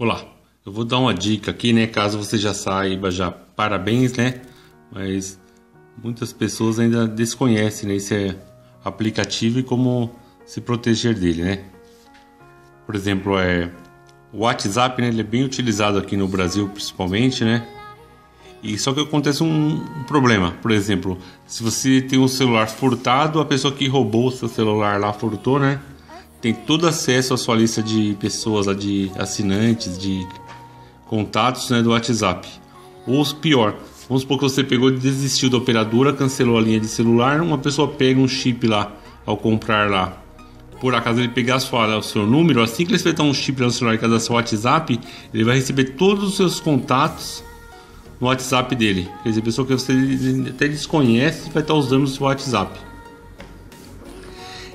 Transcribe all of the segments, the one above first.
Olá, eu vou dar uma dica aqui, né? Caso você já saiba, já parabéns, né? Mas muitas pessoas ainda desconhecem né, esse aplicativo e como se proteger dele, né? Por exemplo, é o WhatsApp, né? Ele é bem utilizado aqui no Brasil, principalmente, né? E só que acontece um, problema, por exemplo, se você tem um celular furtado, a pessoa que roubou o seu celular lá furtou, né? Tem todo acesso à sua lista de pessoas, de assinantes, de contatos né, do WhatsApp. Ou pior, vamos supor que você pegou e desistiu da operadora, cancelou a linha de celular, uma pessoa pega um chip lá ao comprar lá. Por acaso ele pegar sua, o seu número, assim que ele espetar um chip no celular e cadastrar seu WhatsApp, ele vai receber todos os seus contatos no WhatsApp dele. Quer dizer, pessoa que você até desconhece vai estar usando o seu WhatsApp.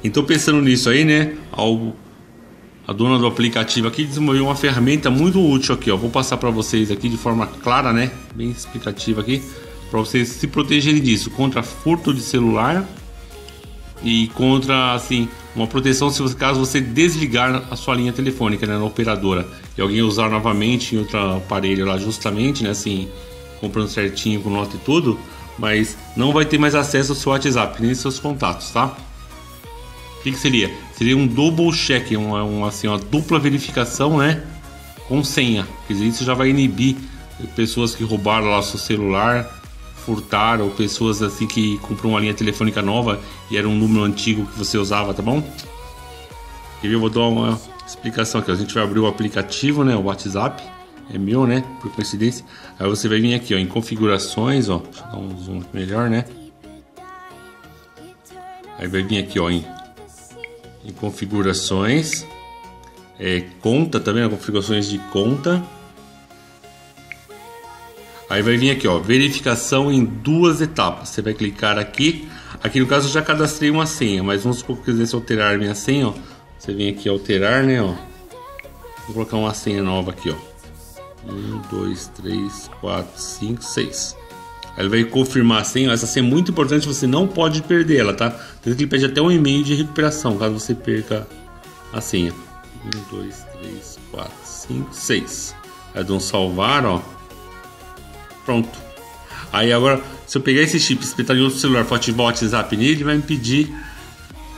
Então pensando nisso aí, né, ao, a dona do aplicativo aqui desenvolveu uma ferramenta muito útil aqui, ó. Vou passar para vocês aqui de forma clara, né, bem explicativa aqui, para vocês se protegerem disso contra furto de celular e contra assim uma proteção se você, caso você desligar a sua linha telefônica né, na operadora e alguém usar novamente em outro aparelho lá justamente, né, assim comprando certinho com nota e tudo, mas não vai ter mais acesso ao seu WhatsApp nem seus contatos, tá? O que, que, seria? Seria um double check, uma, uma, assim, uma dupla verificação, né? Com senha. Quer dizer, isso já vai inibir pessoas que roubaram lá seu celular, furtaram, ou pessoas assim que compram uma linha telefônica nova e era um número antigo que você usava, tá bom? E eu vou dar uma explicação aqui. A gente vai abrir o aplicativo, né? O WhatsApp. É meu, né? Por coincidência. Aí você vai vir aqui, ó, em configurações, ó. Deixa eu dar um zoom melhor, né? Aí vai vir aqui, ó, em em configurações, é, conta também, configurações de conta. Aí vai vir aqui, ó, verificação em duas etapas. Você vai clicar aqui. Aqui no caso eu já cadastrei uma senha, mas vamos supor que eu quisesse alterar minha senha, ó. Você vem aqui alterar, né, ó. Vou colocar uma senha nova aqui, ó. 1, 2, 3, 4, 5, 6. Ele vai confirmar a senha. Essa senha é muito importante, você não pode perder ela, tá? Tanto que ele pede até um e-mail de recuperação, caso você perca a senha. 1, 2, 3, 4, 5, 6. Aí dou um salvar, ó. Pronto. Aí agora, se eu pegar esse chip e espetar em outro celular, for ativar o WhatsApp nele, ele vai me pedir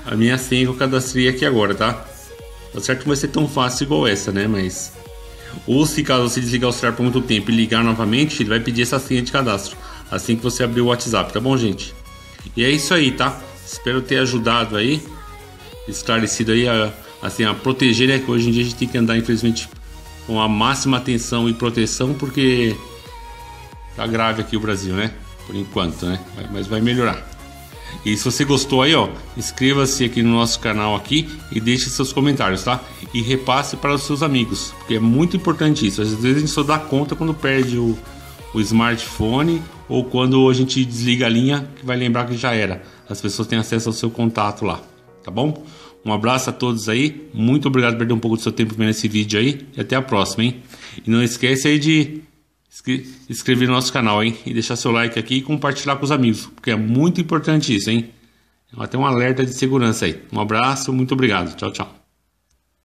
a minha senha que eu cadastrei aqui agora, tá? Tá certo que não vai ser tão fácil igual essa, né? Mas... Ou se caso você desligar o celular por muito tempo e ligar novamente, ele vai pedir essa senha de cadastro assim que você abrir o WhatsApp, tá bom, gente? E é isso aí, tá? Espero ter ajudado aí, esclarecido aí, a, assim, a proteger, né? Que hoje em dia a gente tem que andar, infelizmente, com a máxima atenção e proteção, porque tá grave aqui o Brasil, né? Por enquanto, né? Mas vai melhorar. E se você gostou aí, ó, inscreva-se aqui no nosso canal aqui e deixe seus comentários, tá? E repasse para os seus amigos, porque é muito importante isso. Às vezes a gente só dá conta quando perde o, o smartphone ou quando a gente desliga a linha, que vai lembrar que já era. As pessoas têm acesso ao seu contato lá, tá bom? Um abraço a todos aí, muito obrigado por perder um pouco do seu tempo vendo esse vídeo aí e até a próxima, hein? E não esquece aí de inscrever no nosso canal, hein? E deixar seu like aqui e compartilhar com os amigos, porque é muito importante isso, hein? Até um alerta de segurança aí. Um abraço, muito obrigado. Tchau, tchau.